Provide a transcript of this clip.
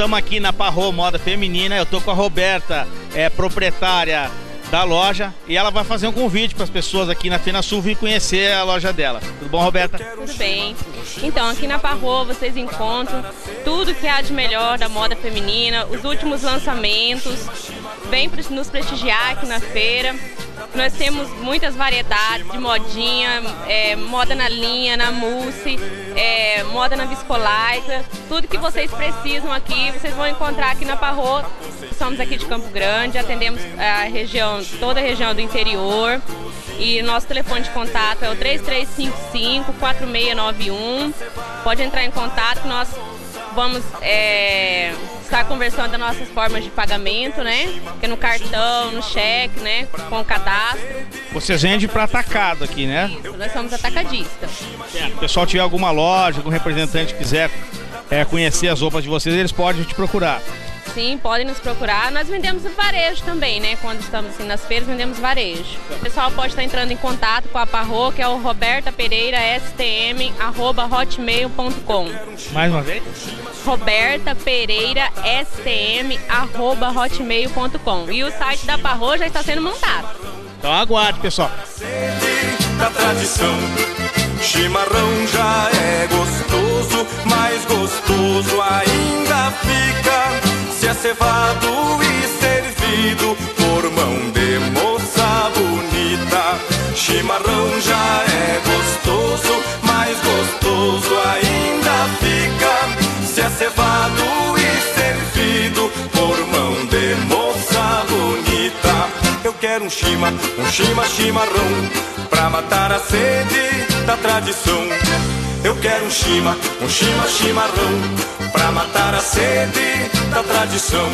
estamos aqui na Parro Moda Feminina. Eu tô com a Roberta, é proprietária da loja e ela vai fazer um convite para as pessoas aqui na Fena Sul vir conhecer a loja dela. Tudo bom, Roberta? Tudo bem. Então, aqui na Parro vocês encontram tudo que há de melhor da moda feminina, os últimos lançamentos. Vem nos prestigiar aqui na feira. Nós temos muitas variedades de modinha, é, moda na linha, na mousse, é, moda na viscolaita, tudo que vocês precisam aqui, vocês vão encontrar aqui na Parro. Somos aqui de Campo Grande, atendemos a região, toda a região do interior. E nosso telefone de contato é o 3355-4691. Pode entrar em contato, nós vamos é, estar conversando das nossas formas de pagamento, né? Que é no cartão, no cheque, né? Com o cadastro. Vocês vendem para atacado aqui, né? Isso, nós somos atacadistas. Se o pessoal tiver alguma loja, algum representante quiser é, conhecer as roupas de vocês, eles podem te procurar. Sim, podem nos procurar. Nós vendemos varejo também, né? Quando estamos assim, nas feiras, vendemos varejo. O pessoal pode estar entrando em contato com a Parro, que é o Roberta Pereira STM, arroba hotmail.com. Mais uma vez? Roberta Pereira STM, arroba hotmail.com. E o site da Parro já está sendo montado. Então aguarde, pessoal. Da tradição, chimarrão já é gostoso, mais gostoso ainda cevado e servido por mão de moça bonita. Chimarrão já é gostoso, mais gostoso ainda fica se é cevado e servido por mão de moça bonita. Eu quero um chima, um chima chimarrão pra matar a sede da tradição. Eu quero um chima, um chima chimarrão Pra matar a sede da tradição